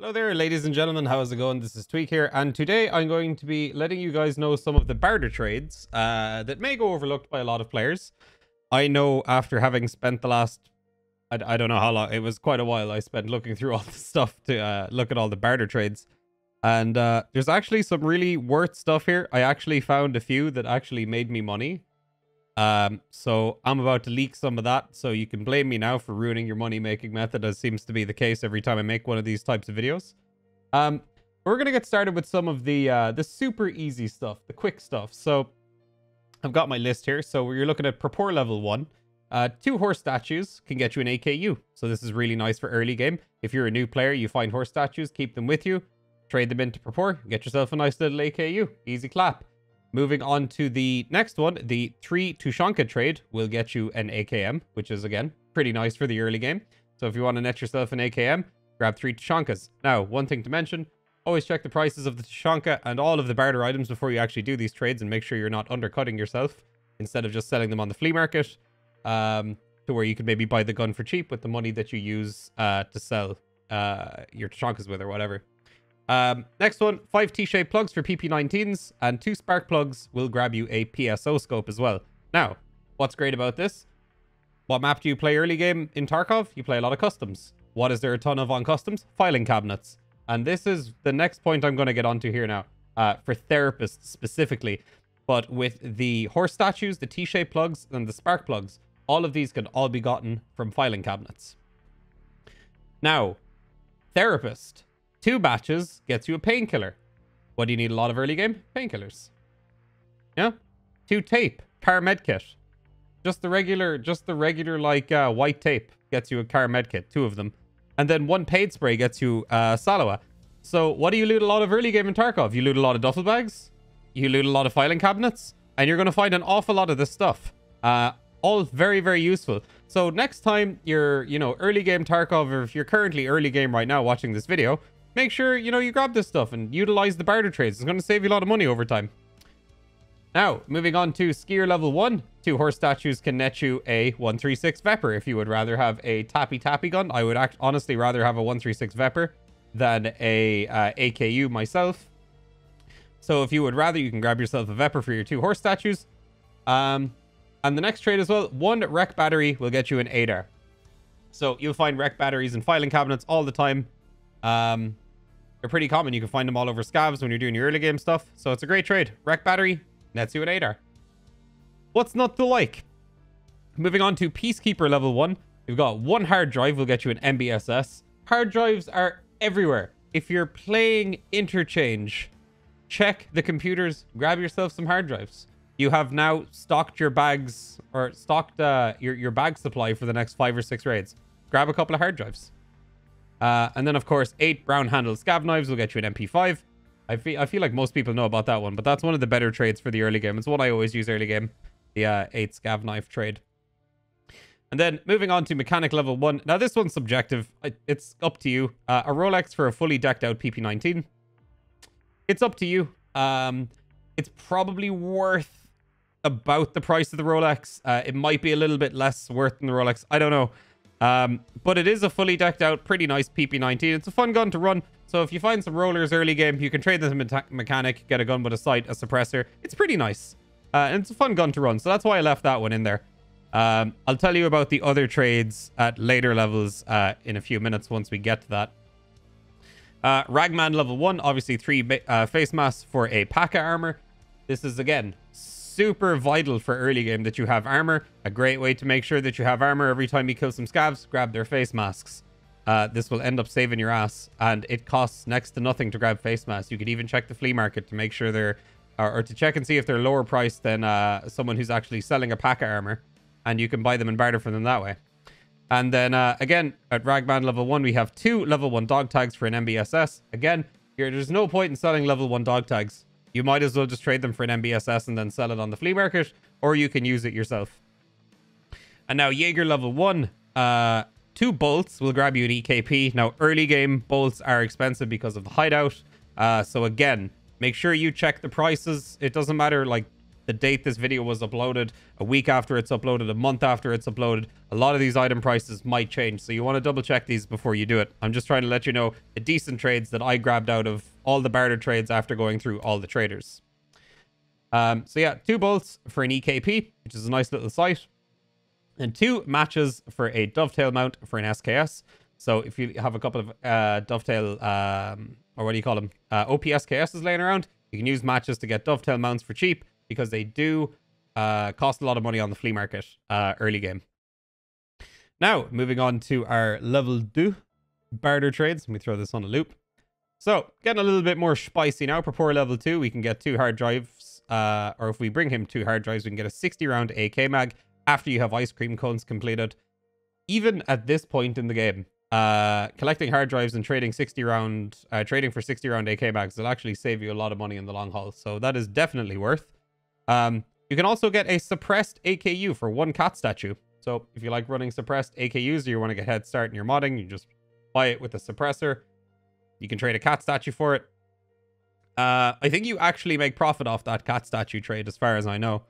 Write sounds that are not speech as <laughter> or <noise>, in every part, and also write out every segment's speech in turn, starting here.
Hello there, ladies and gentlemen. How's it going? This is Tweak here, and today I'm going to be letting you guys know some of the barter trades uh, that may go overlooked by a lot of players. I know after having spent the last, I, I don't know how long, it was quite a while I spent looking through <laughs> all the stuff to uh, look at all the barter trades. And uh, there's actually some really worth stuff here. I actually found a few that actually made me money. Um, so I'm about to leak some of that, so you can blame me now for ruining your money-making method, as seems to be the case every time I make one of these types of videos. Um, we're gonna get started with some of the uh, the super easy stuff, the quick stuff. So I've got my list here. So you're looking at Prapor level one. Uh, two horse statues can get you an AKU. So this is really nice for early game. If you're a new player, you find horse statues, keep them with you, trade them into Prapor, get yourself a nice little AKU. Easy clap. Moving on to the next one, the three Tushonka trade will get you an AKM, which is, again, pretty nice for the early game. So if you want to net yourself an AKM, grab three Tushonkas. Now, one thing to mention, always check the prices of the Tushonka and all of the barter items before you actually do these trades and make sure you're not undercutting yourself instead of just selling them on the flea market um, to where you could maybe buy the gun for cheap with the money that you use uh, to sell uh, your Tushonkas with or whatever. Um, next one, five T-shaped plugs for PP19s and two spark plugs will grab you a PSO scope as well. Now, what's great about this? What map do you play early game in Tarkov? You play a lot of customs. What is there a ton of on customs? Filing cabinets. And this is the next point I'm going to get onto here now, uh, for therapists specifically. But with the horse statues, the T-shaped plugs, and the spark plugs, all of these can all be gotten from filing cabinets. Now, therapist. Two batches gets you a painkiller. What do you need a lot of early game? Painkillers. Yeah? Two tape. Car med kit. Just the regular, just the regular like uh, white tape gets you a car med kit. Two of them. And then one paid spray gets you uh, Salewa. So what do you loot a lot of early game in Tarkov? You loot a lot of duffel bags. You loot a lot of filing cabinets. And you're going to find an awful lot of this stuff. Uh, all very, very useful. So next time you're, you know, early game Tarkov, or if you're currently early game right now watching this video, make sure, you know, you grab this stuff and utilize the barter trades. It's going to save you a lot of money over time. Now, moving on to skier level 1. Two horse statues can net you a 136 Vepr. If you would rather have a tappy tappy gun, I would act honestly rather have a 136 Vepr than a uh, AKU myself. So if you would rather, you can grab yourself a Vepr for your two horse statues. Um, and the next trade as well, one rec battery will get you an ADAR. So you'll find rec batteries in filing cabinets all the time. Um, they're pretty common. You can find them all over scavs when you're doing your early game stuff. So it's a great trade. Rec battery, nets you an ADAR. What's not to like? Moving on to Peacekeeper level 1. We've got one hard drive will get you an MBSS. Hard drives are everywhere. If you're playing Interchange, check the computers, grab yourself some hard drives. You have now stocked your bags, or stocked uh, your, your bag supply for the next five or six raids. Grab a couple of hard drives. Uh, and then, of course, eight brown-handled scav knives will get you an MP5. I feel, I feel like most people know about that one, but that's one of the better trades for the early game. It's what I always use early game, the uh, eight scav knife trade. And then moving on to mechanic level one. Now, this one's subjective. It's up to you. Uh, a Rolex for a fully decked out PP19. It's up to you. Um, it's probably worth about the price of the Rolex. Uh, it might be a little bit less worth than the Rolex. I don't know. Um, but it is a fully decked out, pretty nice PP19. It's a fun gun to run. So if you find some rollers early game, you can trade them mechanic, get a gun with a sight, a suppressor. It's pretty nice. Uh, and it's a fun gun to run. So that's why I left that one in there. Um, I'll tell you about the other trades at later levels uh, in a few minutes once we get to that. Uh, Ragman level 1, obviously 3 uh, face masks for a PACA armor. This is, again, super vital for early game that you have armor. A great way to make sure that you have armor every time you kill some scavs, grab their face masks. Uh, this will end up saving your ass, and it costs next to nothing to grab face masks. You could even check the flea market to make sure they're, or, or to check and see if they're lower priced than uh, someone who's actually selling a pack of armor, and you can buy them and barter for them that way. And then, uh, again, at Ragman level 1, we have two level 1 dog tags for an MBSS. Again, here, there's no point in selling level 1 dog tags. You might as well just trade them for an MBSS and then sell it on the flea market, or you can use it yourself. And now Jaeger level 1, uh, two bolts will grab you an EKP. Now, early game bolts are expensive because of the hideout. Uh, so again, make sure you check the prices. It doesn't matter, like, the date this video was uploaded, a week after it's uploaded, a month after it's uploaded. A lot of these item prices might change, so you want to double check these before you do it. I'm just trying to let you know the decent trades that I grabbed out of all the barter trades after going through all the traders. Um, so yeah, two bolts for an EKP, which is a nice little sight. And two matches for a dovetail mount for an SKS. So if you have a couple of uh, dovetail, um, or what do you call them, uh, OPSKSs laying around, you can use matches to get dovetail mounts for cheap because they do uh, cost a lot of money on the flea market uh, early game. Now, moving on to our level 2 barter trades. Let me throw this on a loop. So, getting a little bit more spicy now. Prapor level 2, we can get two hard drives uh, or if we bring him two hard drives, we can get a 60 round AK mag after you have ice cream cones completed. Even at this point in the game, uh, collecting hard drives and trading 60 round, uh, trading for 60 round AK mags will actually save you a lot of money in the long haul. So that is definitely worth. Um, you can also get a suppressed AKU for one cat statue. So if you like running suppressed AKUs or you want to get head start in your modding, you just buy it with a suppressor. You can trade a cat statue for it. Uh, I think you actually make profit off that cat statue trade, as far as I know.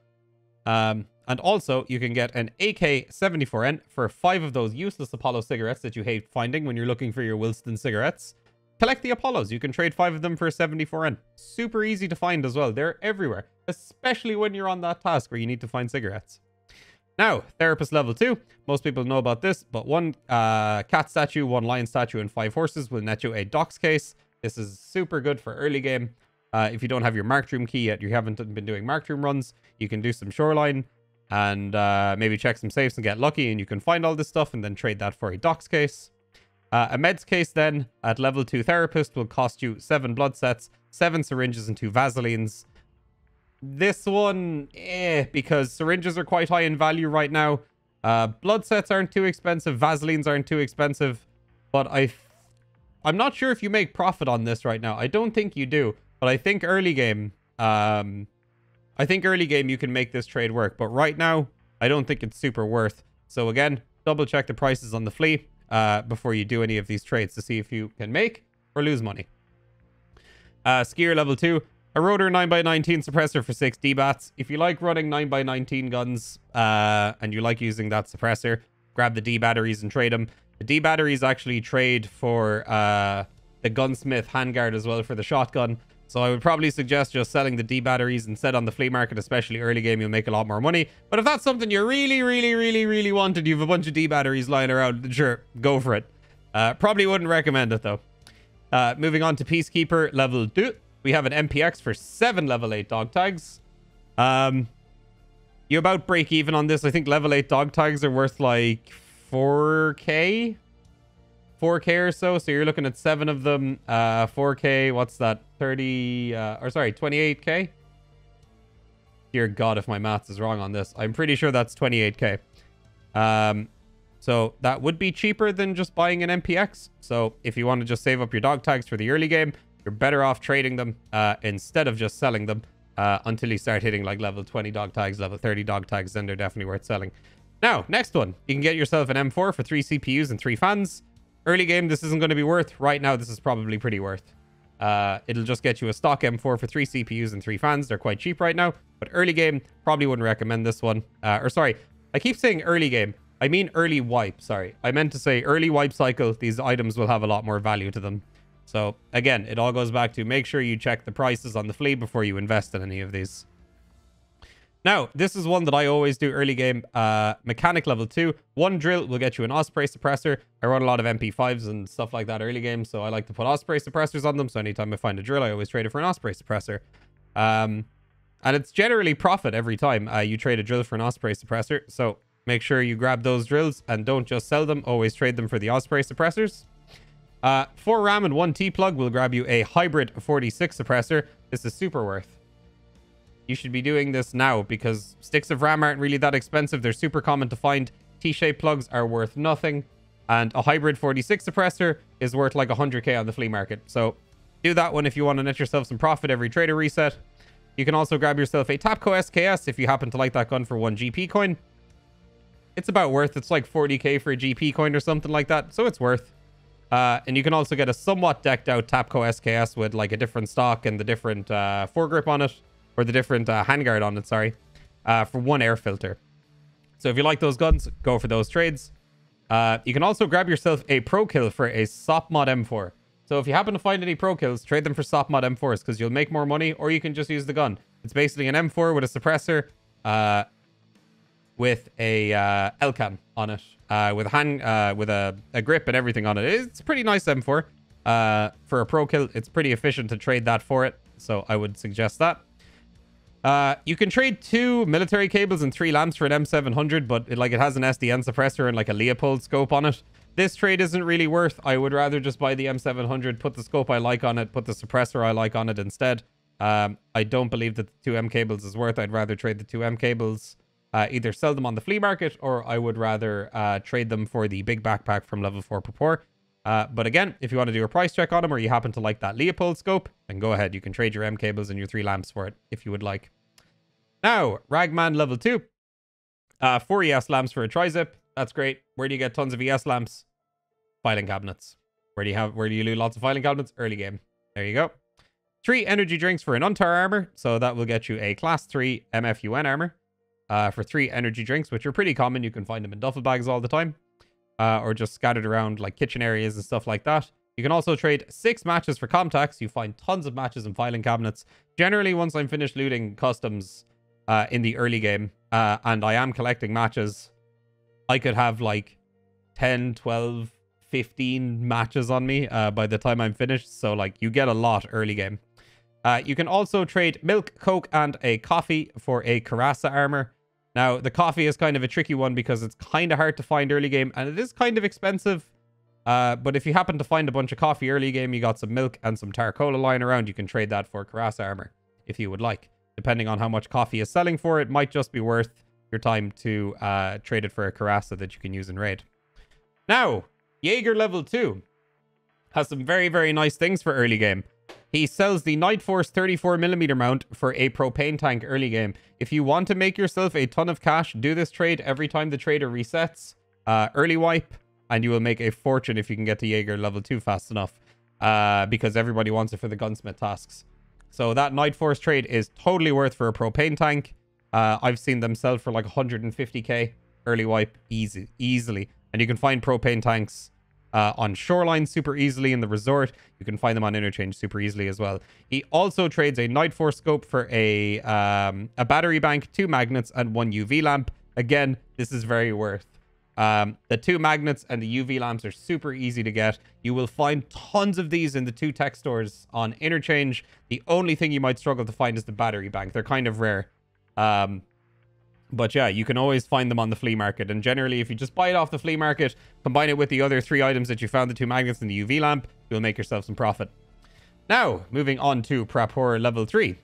Um, and also, you can get an AK-74N for five of those useless Apollo cigarettes that you hate finding when you're looking for your Wilston cigarettes. Collect the Apollos. You can trade five of them for a 74N. Super easy to find as well. They're everywhere, especially when you're on that task where you need to find cigarettes. Now, Therapist level 2. Most people know about this, but one uh, cat statue, one lion statue, and five horses will net you a docs case. This is super good for early game. Uh, if you don't have your marked room key yet, you haven't been doing marked room runs, you can do some shoreline and uh, maybe check some safes and get lucky and you can find all this stuff and then trade that for a docs case. Uh, a meds case then at level 2 therapist will cost you 7 blood sets, 7 syringes and 2 vaselines. This one, eh, because syringes are quite high in value right now. Uh, blood sets aren't too expensive, vaselines aren't too expensive, but I I'm not sure if you make profit on this right now. I don't think you do, but I think early game, um, I think early game you can make this trade work. But right now, I don't think it's super worth. So again, double check the prices on the flea uh, before you do any of these trades to see if you can make or lose money. Uh, skier level 2, a rotor 9x19 suppressor for 6 D-bats. If you like running 9x19 guns uh, and you like using that suppressor, grab the D batteries and trade them. The D batteries actually trade for uh, the gunsmith handguard as well for the shotgun. So I would probably suggest just selling the D batteries instead on the flea market, especially early game, you'll make a lot more money. But if that's something you really, really, really, really wanted, you have a bunch of D batteries lying around, sure, go for it. Uh, probably wouldn't recommend it though. Uh, moving on to Peacekeeper level 2. We have an MPX for 7 level 8 dog tags. Um, you about break even on this. I think level 8 dog tags are worth like 4k 4k or so. So you're looking at seven of them uh 4k what's that 30 uh or sorry 28k dear god if my maths is wrong on this i'm pretty sure that's 28k um so that would be cheaper than just buying an mpx so if you want to just save up your dog tags for the early game you're better off trading them uh instead of just selling them uh until you start hitting like level 20 dog tags level 30 dog tags then they're definitely worth selling now, next one. You can get yourself an M4 for three CPUs and three fans. Early game, this isn't going to be worth. Right now, this is probably pretty worth. Uh, it'll just get you a stock M4 for three CPUs and three fans. They're quite cheap right now. But early game, probably wouldn't recommend this one. Uh, or sorry, I keep saying early game. I mean early wipe, sorry. I meant to say early wipe cycle. These items will have a lot more value to them. So again, it all goes back to make sure you check the prices on the flea before you invest in any of these. Now, this is one that I always do early game. Uh, mechanic level 2. One drill will get you an Osprey suppressor. I run a lot of MP5s and stuff like that early game, so I like to put Osprey suppressors on them. So anytime I find a drill, I always trade it for an Osprey suppressor. Um, and it's generally profit every time uh, you trade a drill for an Osprey suppressor. So make sure you grab those drills and don't just sell them. Always trade them for the Osprey suppressors. Uh, 4 RAM and 1 T-plug will grab you a hybrid 46 suppressor. This is super worth you should be doing this now because sticks of RAM aren't really that expensive. They're super common to find. T-shaped plugs are worth nothing. And a hybrid 46 suppressor is worth like 100k on the flea market. So do that one if you want to net yourself some profit every trader reset. You can also grab yourself a Tapco SKS if you happen to like that gun for one GP coin. It's about worth. It's like 40k for a GP coin or something like that. So it's worth. Uh, and you can also get a somewhat decked out Tapco SKS with like a different stock and the different uh, foregrip on it. or the different uh, handguard on it, sorry, uh, for one air filter. So if you like those guns, go for those trades. Uh, you can also grab yourself a pro kill for a SOP mod M4. So if you happen to find any pro kills, trade them for SOP mod M4s because you'll make more money or you can just use the gun. It's basically an M4 with a suppressor uh, with a uh, Elcan on it, uh, with a hand, uh, with a, a grip and everything on it. It's pretty nice M4. Uh, for a pro kill, it's pretty efficient to trade that for it. So I would suggest that. Uh, you can trade two military cables and three lamps for an M700, but it, like it has an SDN suppressor and like a Leupold scope on it. This trade isn't really worth. I would rather just buy the M700, put the scope I like on it, put the suppressor I like on it instead. Um, I don't believe that the 2M cables is worth. I'd rather trade the 2M cables, uh, either sell them on the flea market, or I would rather uh, trade them for the big backpack from level 4 Prapor. Uh, but again, if you want to do a price check on them or you happen to like that Leupold scope, then go ahead. You can trade your M cables and your three lamps for it if you would like. Now, Ragman level 2. Uh, four ES lamps for a tri-zip. That's great. Where do you get tons of ES lamps? Filing cabinets. Where do you have where do you loot lots of filing cabinets? Early game. There you go. Three energy drinks for an Untar armor. So that will get you a class 3 MFUN armor. Uh, for three energy drinks, which are pretty common. You can find them in duffel bags all the time uh, or just scattered around like kitchen areas and stuff like that. You can also trade six matches for ComTacs. You find tons of matches in filing cabinets. Generally, once I'm finished looting customs uh, in the early game, uh, and I am collecting matches, I could have like 10, 12, 15 matches on me uh, by the time I'm finished. So like you get a lot early game. Uh, you can also trade milk, coke, and a coffee for a Karasa armor. Now, the coffee is kind of a tricky one because it's kind of hard to find early game and it is kind of expensive. Uh, but if you happen to find a bunch of coffee early game, you got some milk and some Tarcola lying around, you can trade that for Karasa armor if you would like. Depending on how much coffee is selling for, it might just be worth your time to uh, trade it for a Karasa that you can use in raid. Now, Jaeger level 2 has some very, very nice things for early game. He sells the Nightforce 34mm mount for a propane tank early game. If you want to make yourself a ton of cash, do this trade every time the trader resets. Uh, early wipe, and you will make a fortune if you can get to Jaeger level 2 fast enough. Uh, because everybody wants it for the gunsmith tasks. So that Nightforce trade is totally worth for a propane tank. Uh, I've seen them sell for like 150k early wipe easy, easily. And you can find propane tanks uh, on Shoreline super easily in the resort. You can find them on Interchange super easily as well. He also trades a Nightforce scope for a, um, a battery bank, two magnets, and one UV lamp. Again, this is very worth. Um, the two magnets and the UV lamps are super easy to get. You will find tons of these in the two tech stores on Interchange. The only thing you might struggle to find is the battery bank. They're kind of rare. Um, but yeah, you can always find them on the flea market. And generally, if you just buy it off the flea market, combine it with the other three items that you found, the two magnets and the UV lamp, you'll make yourself some profit. Now, moving on to Prapor level 3.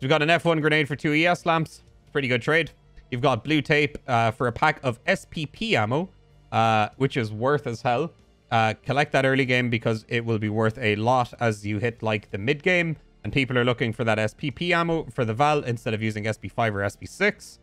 You've got an F1 grenade for two ES lamps. Pretty good trade. You've got blue tape uh, for a pack of SPP ammo, uh, which is worth as hell. Uh, collect that early game because it will be worth a lot as you hit like the mid game and people are looking for that SPP ammo for the Val instead of using SP5 or SP6.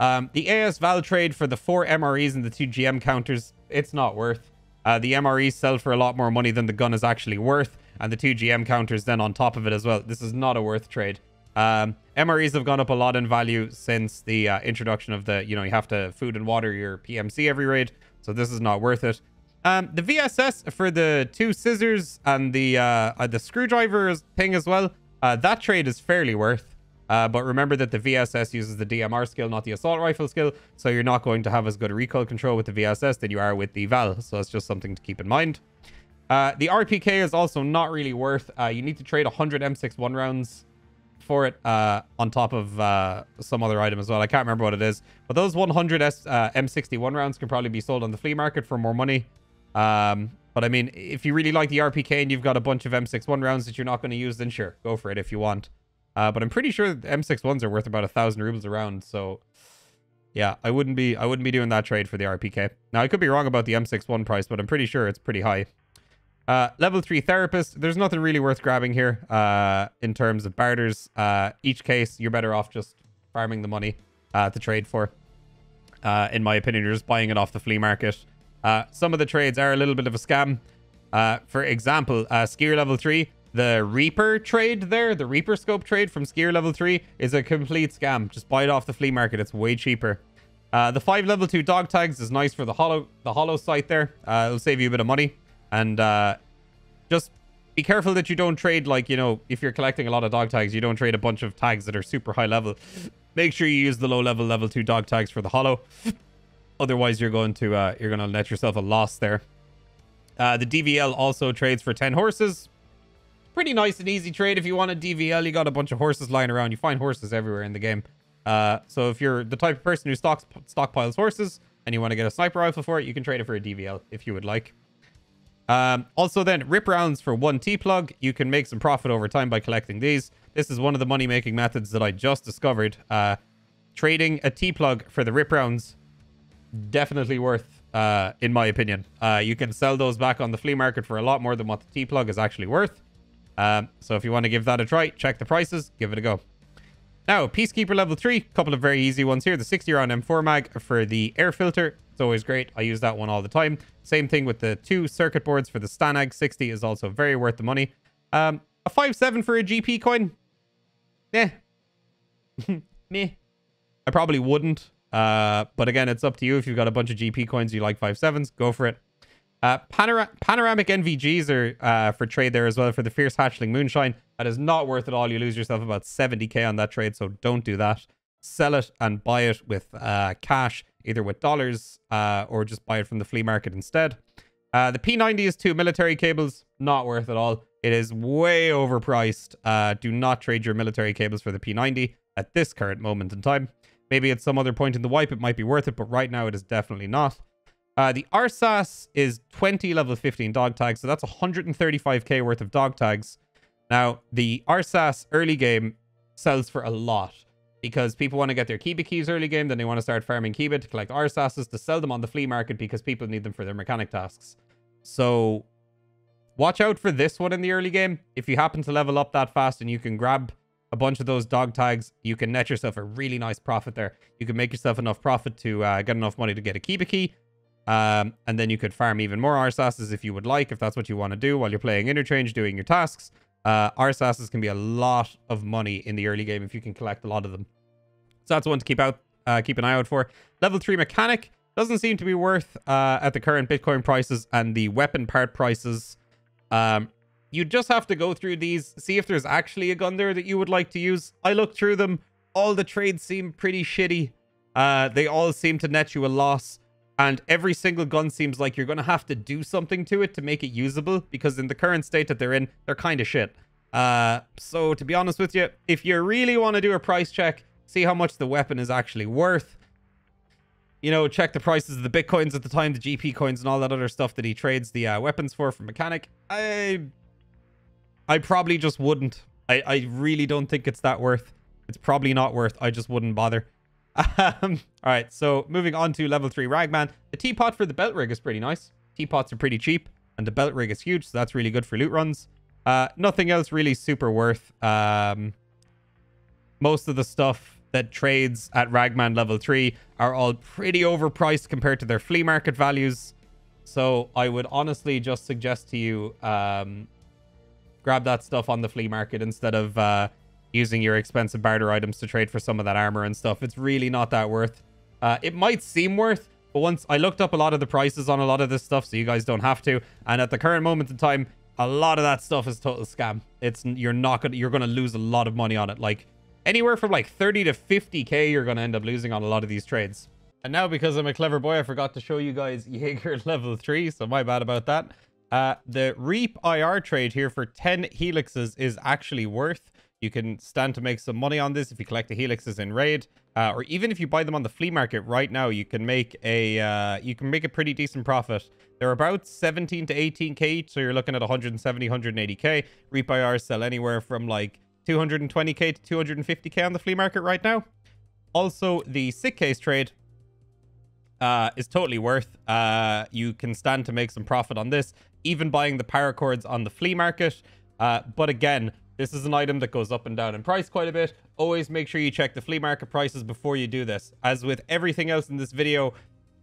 Um, the AS Val trade for the four MREs and the two GM counters, it's not worth. Uh, the MREs sell for a lot more money than the gun is actually worth, and the two GM counters then on top of it as well. This is not a worth trade. Um, MREs have gone up a lot in value since the uh, introduction of the, you know, you have to food and water your PMC every raid, so this is not worth it. Um, the VSS for the two scissors and the uh, uh, the screwdriver thing as well, uh, that trade is fairly worth. Uh, but remember that the VSS uses the DMR skill, not the assault rifle skill. So you're not going to have as good recoil control with the VSS than you are with the VAL. So that's just something to keep in mind. Uh, the RPK is also not really worth. Uh, you need to trade 100 M61 rounds for it uh, on top of uh, some other item as well. I can't remember what it is. But those 100 S, uh, M61 rounds can probably be sold on the flea market for more money. Um, but I mean, if you really like the RPK and you've got a bunch of M61 rounds that you're not going to use, then sure, go for it if you want. Uh, but I'm pretty sure M61s are worth about a thousand rubles around. So yeah, I wouldn't be I wouldn't be doing that trade for the RPK. Now I could be wrong about the M61 price, but I'm pretty sure it's pretty high. Uh, level 3 therapist, there's nothing really worth grabbing here uh, in terms of barters. Uh, each case, you're better off just farming the money uh, to trade for. Uh, in my opinion, you're just buying it off the flea market. Uh, some of the trades are a little bit of a scam. for example, skier level 3, The Reaper trade there, the Reaper scope trade from Skier level 3 is a complete scam. Just buy it off the flea market. It's way cheaper. Uh, the 5 level 2 dog tags is nice for the hollow the hollow site there. Uh, it'll save you a bit of money. And uh, just be careful that you don't trade, like, you know, if you're collecting a lot of dog tags, you don't trade a bunch of tags that are super high level. Make sure you use the low level level 2 dog tags for the hollow. Otherwise, you're going to uh, you're going to let yourself a loss there. Uh, the DVL also trades for 10 horses. Pretty nice and easy trade. If you want a DVL, you got a bunch of horses lying around. You find horses everywhere in the game. Uh, so if you're the type of person who stocks stockpiles horses and you want to get a sniper rifle for it, you can trade it for a DVL if you would like. Um, also then, rip rounds for one T-plug. You can make some profit over time by collecting these. This is one of the money-making methods that I just discovered. Uh, trading a T-plug for the rip rounds, definitely worth, uh, in my opinion. Uh, you can sell those back on the flea market for a lot more than what the T-plug is actually worth. Um, so if you want to give that a try, check the prices, give it a go. Now, Peacekeeper level 3, couple of very easy ones here. The 60 round M4 mag for the air filter. It's always great. I use that one all the time. Same thing with the two circuit boards for the Stanag. 60 is also very worth the money. Um, a 5.7 for a GP coin? Eh. <laughs> Meh. I probably wouldn't. Uh, but again, it's up to you. If you've got a bunch of GP coins you like 5.7s, go for it. Uh, panora panoramic NVGs are uh, for trade there as well for the Fierce Hatchling Moonshine. That is not worth it all. You lose yourself about 70k on that trade, so don't do that. Sell it and buy it with uh, cash, either with dollars uh, or just buy it from the flea market instead. Uh, the P90 is two military cables. Not worth it all. It is way overpriced. Uh, do not trade your military cables for the P90 at this current moment in time. Maybe at some other point in the wipe it might be worth it, but right now it is definitely not. Uh, the Arsas is 20 level 15 dog tags, so that's 135k worth of dog tags. Now, the Arsas early game sells for a lot because people want to get their Kiba keys early game, then they want to start farming Kiba to collect Arsas's to sell them on the flea market because people need them for their mechanic tasks. So, watch out for this one in the early game. If you happen to level up that fast and you can grab a bunch of those dog tags, you can net yourself a really nice profit there. You can make yourself enough profit to uh, get enough money to get a Kiba key, um, and then you could farm even more Arsasses if you would like, if that's what you want to do while you're playing Interchange, doing your tasks. Uh, Arsasses can be a lot of money in the early game if you can collect a lot of them. So that's one to keep out, uh, keep an eye out for. Level 3 Mechanic doesn't seem to be worth uh, at the current Bitcoin prices and the weapon part prices. Um, you just have to go through these, see if there's actually a gun there that you would like to use. I looked through them. All the trades seem pretty shitty. Uh, they all seem to net you a loss. And every single gun seems like you're going to have to do something to it to make it usable because in the current state that they're in, they're kind of shit. Uh, so to be honest with you, if you really want to do a price check, see how much the weapon is actually worth. You know, check the prices of the bitcoins at the time, the GP coins and all that other stuff that he trades the uh, weapons for from Mechanic. I, I probably just wouldn't. I, I really don't think it's that worth. It's probably not worth. I just wouldn't bother. Um, all right, so moving on to level 3 Ragman. The teapot for the belt rig is pretty nice. Teapots are pretty cheap, and the belt rig is huge, so that's really good for loot runs. Uh, nothing else really super worth. Um, most of the stuff that trades at Ragman level 3 are all pretty overpriced compared to their flea market values. So I would honestly just suggest to you um, grab that stuff on the flea market instead of uh, using your expensive barter items to trade for some of that armor and stuff. It's really not that worth. Uh, it might seem worth, but once I looked up a lot of the prices on a lot of this stuff, so you guys don't have to. And at the current moment in time, a lot of that stuff is total scam. It's you're not gonna you're gonna lose a lot of money on it. Like anywhere from like 30 to 50k, you're gonna end up losing on a lot of these trades. And now because I'm a clever boy, I forgot to show you guys <laughs> Jaeger level 3, so my bad about that. Uh, the Reap IR trade here for 10 helixes is actually worth you can stand to make some money on this if you collect the helixes in raid, uh, or even if you buy them on the flea market right now, you can make a uh, you can make a pretty decent profit. They're about 17 to 18k each, so you're looking at 170, 180k. Reap sell anywhere from like 220k to 250k on the flea market right now. Also, the SICC case trade uh, is totally worth. Uh, you can stand to make some profit on this, even buying the paracords on the flea market. Uh, but again, this is an item that goes up and down in price quite a bit. Always make sure you check the flea market prices before you do this. As with everything else in this video,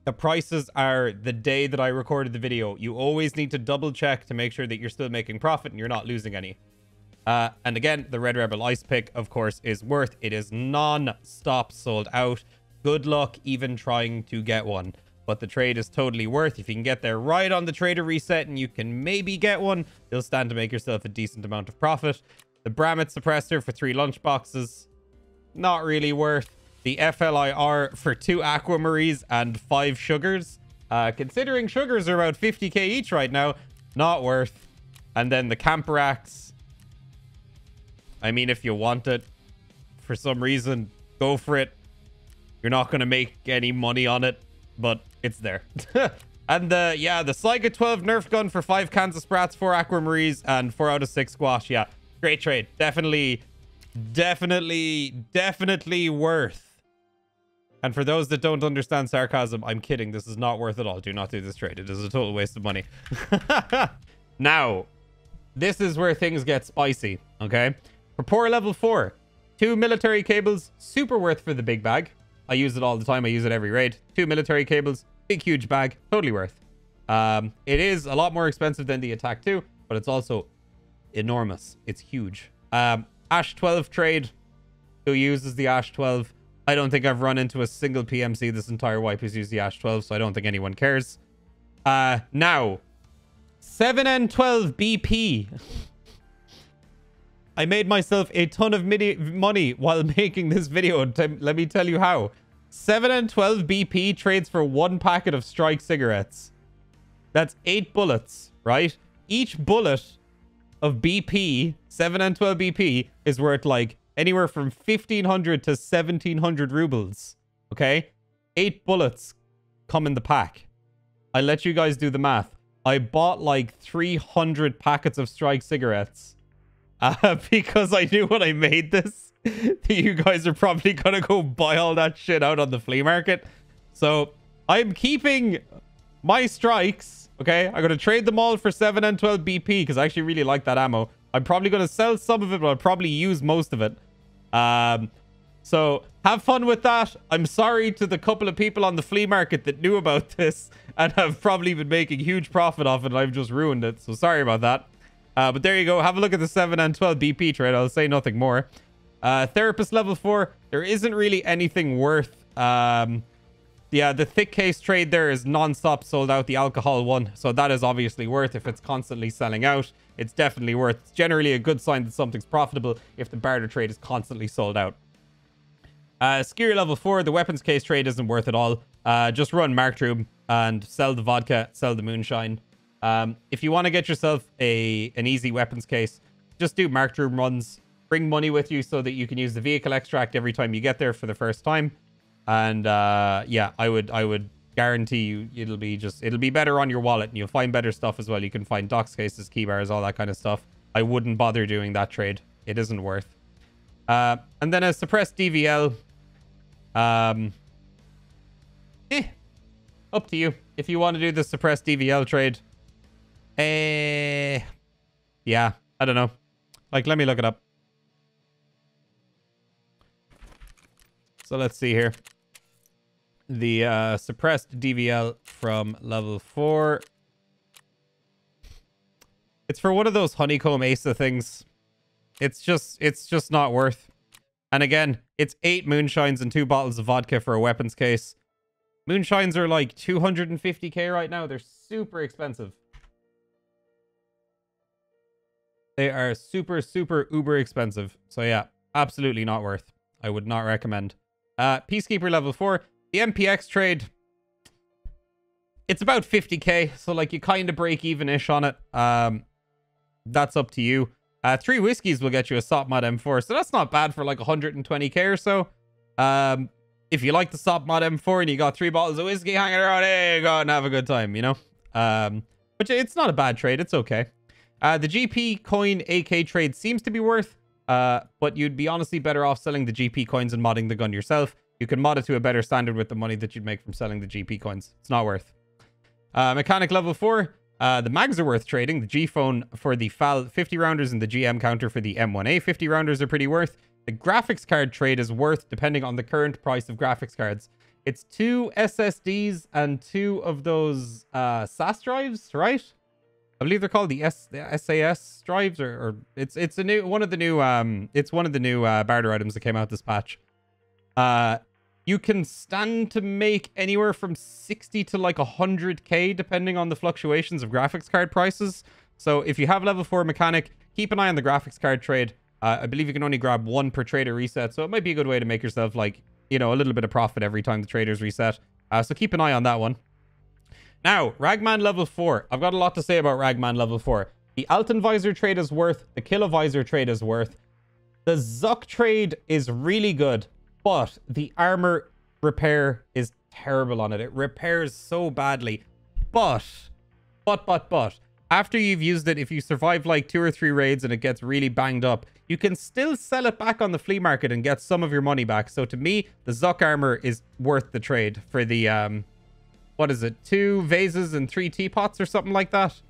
the prices are the day that I recorded the video. You always need to double check to make sure that you're still making profit and you're not losing any. Uh, and again, the Red Rebel Ice Pick, of course, is worth. It is non-stop sold out. Good luck even trying to get one. But the trade is totally worth. If you can get there right on the trader reset and you can maybe get one, you'll stand to make yourself a decent amount of profit. The Bramit Suppressor for three lunchboxes, not really worth. The FLIR for two Aquamaris and five Sugars. Uh, considering Sugars are about 50k each right now, not worth. And then the Camper Axe. I mean, if you want it for some reason, go for it. You're not going to make any money on it, but it's there. <laughs> and the, yeah, the Saiga 12 Nerf gun for five Kansas Brats, four Aquamaris, and four out of six Squash. Yeah, great trade. Definitely, definitely, definitely worth. And for those that don't understand sarcasm, I'm kidding. This is not worth it all. Do not do this trade. It is a total waste of money. <laughs> now, this is where things get spicy, okay? Prapor level 4, two military cables, super worth for the big bag. I use it all the time. I use it every raid. Two military cables, big, huge bag, totally worth. Um, it is a lot more expensive than the Attack 2, but it's also enormous. It's huge. Um, Ash 12 trade. Who uses the Ash 12? I don't think I've run into a single PMC this entire wipe who's used the Ash 12, so I don't think anyone cares. Uh, now, 7N12 BP. I made myself a ton of money while <laughs> making this video. Let me tell you how. 7N12 BP trades for one packet of strike cigarettes. That's eight bullets, right? Each bullet of BP, 7 and 12 BP, is worth like anywhere from 1500 to 1700 rubles. Okay? Eight bullets come in the pack. I let you guys do the math. I bought like 300 packets of strike cigarettes uh, <laughs> because I knew when I made this, <laughs> that you guys are probably going to go buy all that shit out on the flea market. So I'm keeping my strikes. Okay, I'm going to trade them all for 7 and 12 BP because I actually really like that ammo. I'm probably going to sell some of it, but I'll probably use most of it. Um, so have fun with that. I'm sorry to the couple of people on the flea market that knew about <laughs> this and have probably been making huge profit off it and I've just ruined it. So sorry about that. Uh, but there you go. Have a look at the 7 and 12 BP trade. I'll say nothing more. Uh, therapist level 4. There isn't really anything worth. Um, yeah, the thick case trade there is non-stop sold out. The alcohol one. So that is obviously worth if it's constantly selling out. It's definitely worth. It's generally a good sign that something's profitable if the barter trade is constantly sold out. Uh, Skier level 4. The weapons case trade isn't worth it all. Uh, just run marked room and sell the vodka, sell the moonshine. Um, if you want to get yourself a an easy weapons case, just do marked room runs. Bring money with you so that you can use the vehicle extract every time you get there for the first time. And uh, yeah, I would I would guarantee you it'll be just it'll be better on your wallet and you'll find better stuff as well. You can find docs cases, key bars, all that kind of stuff. I wouldn't bother doing that trade. It isn't worth. Uh, and then a suppressed DVL. Um, eh, up to you. If you want to do the suppressed DVL trade, Eh, yeah, I don't know. Like, let me look it up. So let's see here. The uh, suppressed DVL from level 4. It's for one of those honeycomb Asa things. It's just, it's just not worth. And again, it's eight moonshines and two bottles of vodka for a weapons case. Moonshines are like 250k right now. They're super expensive. They are super, super, uber expensive. So yeah, absolutely not worth. I would not recommend. Uh, Peacekeeper level 4. The MPX trade, it's about 50k. So like you kind of break even-ish on it. Um, that's up to you. Uh, three whiskeys will get you a SOP mod M4. So that's not bad for like 120k or so. Um, if you like the SOP mod M4 and you got three bottles of whiskey hanging around, hey, go and have a good time, you know? Um, but it's not a bad trade. It's okay. Uh, the GP coin AK trade seems to be worth, uh, but you'd be honestly better off selling the GP coins and modding the gun yourself. You can mod it to a better standard with the money that you'd make from selling the GP coins. It's not worth. Uh, mechanic level 4. Uh, the mags are worth trading. The G-phone for the FAL 50 rounders and the GM counter for the M1A 50 rounders are pretty worth. The graphics card trade is worth depending on the current price of graphics cards. It's two SSDs and two of those uh, SAS drives, right? I believe they're called the S the SAS drives, or, or it's it's a new one of the new um it's one of the new uh, barter items that came out this patch. Uh, you can stand to make anywhere from 60 to like 100k depending on the fluctuations of graphics card prices. So if you have level 4 mechanic, keep an eye on the graphics card trade. Uh, I believe you can only grab one per trader reset, so it might be a good way to make yourself like, you know, a little bit of profit every time the traders reset. Uh, so keep an eye on that one. Now, Ragman level 4. I've got a lot to say about Ragman level 4. The Altyn Visor trade is worth, the Kilovisor trade is worth. The Zhuk trade is really good, but the armor repair is terrible on it. It repairs so badly. But, but, but, but, after you've used it, if you survive like two or three raids and it gets really banged up, you can still sell it back on the flea market and get some of your money back. So to me, the Zhuk armor is worth the trade for the, um, what is it, two vases and three teapots or something like that.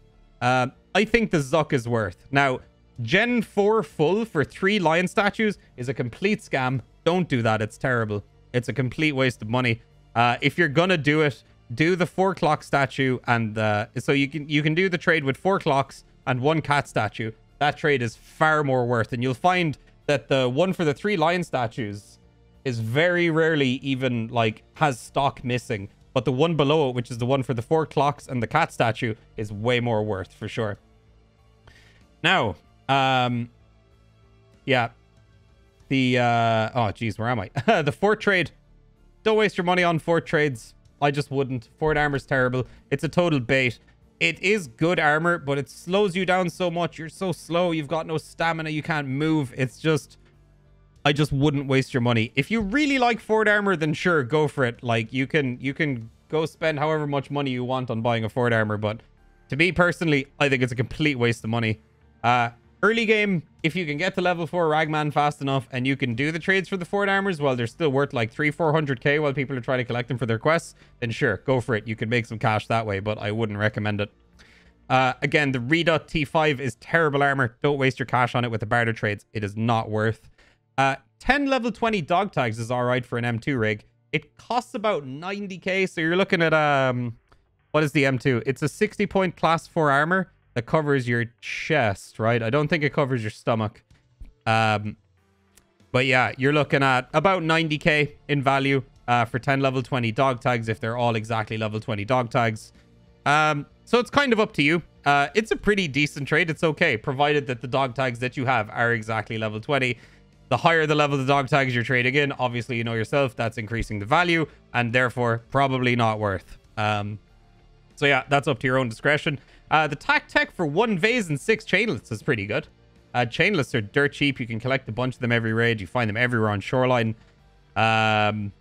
Uh, I think the Zhuk is worth. Now, Gen 4 full for three lion statues is a complete scam. Don't do that. It's terrible. It's a complete waste of money. Uh, if you're gonna do it, do the four clock statue and uh, so you can you can do the trade with four clocks and one cat statue. That trade is far more worth, and you'll find that the one for the three lion statues is very rarely even like has stock missing. But the one below it, which is the one for the four clocks and the cat statue, is way more worth for sure. Now, um, yeah, the, uh, oh, geez, where am I? <laughs> the fort trade. Don't waste your money on fort trades. I just wouldn't. Fort armor's terrible. It's a total bait. It is good armor, but it slows you down so much. You're so slow. You've got no stamina. You can't move. It's just... I just wouldn't waste your money. If you really like fort armor, then sure, go for it. Like, you can you can go spend however much money you want on buying a fort armor, but to me personally, I think it's a complete waste of money. Uh, Early game, if you can get to level 4 Ragman fast enough and you can do the trades for the Fort Armors while they're still worth like 3 400k while people are trying to collect them for their quests, then sure, go for it. You can make some cash that way, but I wouldn't recommend it. Uh, again, the Redut T5 is terrible armor. Don't waste your cash on it with the barter trades. It is not worth. Uh, 10 level 20 dog tags is all right for an M2 rig. It costs about 90k, so you're looking at, um, what is the M2? It's a 60 point class 4 armor that covers your chest, right? I don't think it covers your stomach. Um, but yeah, you're looking at about 90k in value uh, for 10 level 20 dog tags if they're all exactly level 20 dog tags. Um, so it's kind of up to you. Uh, it's a pretty decent trade. It's okay, provided that the dog tags that you have are exactly level 20. The higher the level of the dog tags you're trading in, obviously you know yourself, that's increasing the value and therefore probably not worth. Um, so yeah, that's up to your own discretion. Uh, the TacTec for one vase and six chainlets is pretty good. Uh, chainlets are dirt cheap. You can collect a bunch of them every raid. You find them everywhere on Shoreline. Um,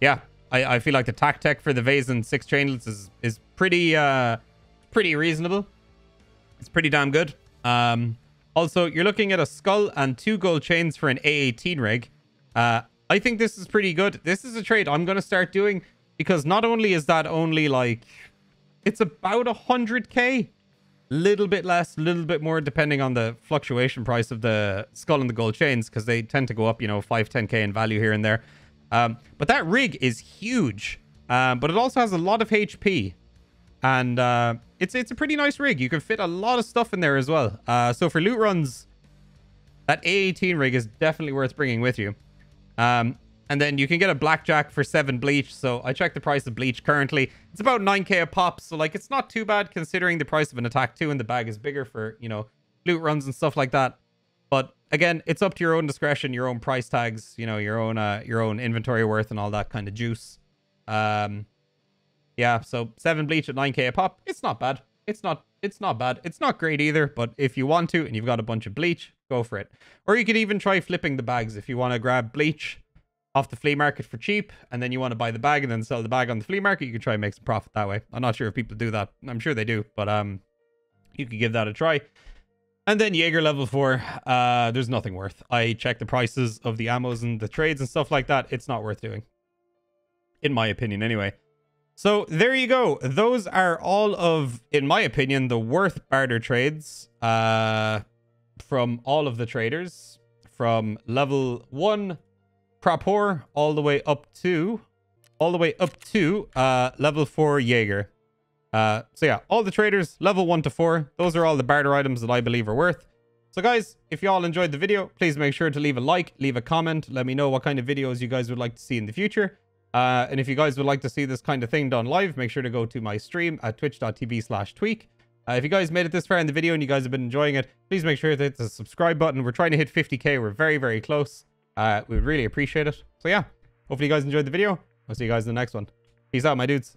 yeah, I, I feel like the TacTec for the vase and six chainlets is is pretty uh pretty reasonable. It's pretty damn good. Um, also, you're looking at a skull and two gold chains for an A18 rig. Uh, I think this is pretty good. This is a trade I'm going to start doing because not only is that only like it's about 100k. Little bit less, little bit more, depending on the fluctuation price of the skull and the gold chains, because they tend to go up, you know, 5, 10k in value here and there. Um, but that rig is huge. Um, but it also has a lot of HP. And uh, it's it's a pretty nice rig. You can fit a lot of stuff in there as well. Uh, so for loot runs, that A18 rig is definitely worth bringing with you. Um, and then you can get a blackjack for seven bleach. So I checked the price of bleach currently. It's about 9k a pop. So like it's not too bad considering the price of an attack two and the bag is bigger for, you know, loot runs and stuff like that. But again, it's up to your own discretion, your own price tags, you know, your own uh your own inventory worth and all that kind of juice. Um yeah, so seven bleach at 9k a pop. It's not bad. It's not it's not bad. It's not great either, but if you want to and you've got a bunch of bleach, go for it. Or you could even try flipping the bags if you want to grab bleach off the flea market for cheap and then you want to buy the bag and then sell the bag on the flea market, you can try and make some profit that way. I'm not sure if people do that. I'm sure they do, but um, you could give that a try. And then Jaeger level 4, uh, there's nothing worth. I check the prices of the ammos and the trades and stuff like that. It's not worth doing. In my opinion, anyway. So there you go. Those are all of, in my opinion, the worth barter trades uh, from all of the traders. From level 1 Prapor all the way up to all the way up to uh, level 4 Jaeger. Uh, so yeah, all the traders, level 1 to 4, those are all the barter items that I believe are worth. So guys, if you all enjoyed the video, please make sure to leave a like, leave a comment, let me know what kind of videos you guys would like to see in the future. Uh, and if you guys would like to see this kind of thing done live, make sure to go to my stream at twitch.tv slash tweak. Uh, if you guys made it this far in the video and you guys have been enjoying it, please make sure to hit the subscribe button. We're trying to hit 50k. We're very, very close. Uh, we would really appreciate it. So yeah, hopefully you guys enjoyed the video. I'll see you guys in the next one. Peace out, my dudes.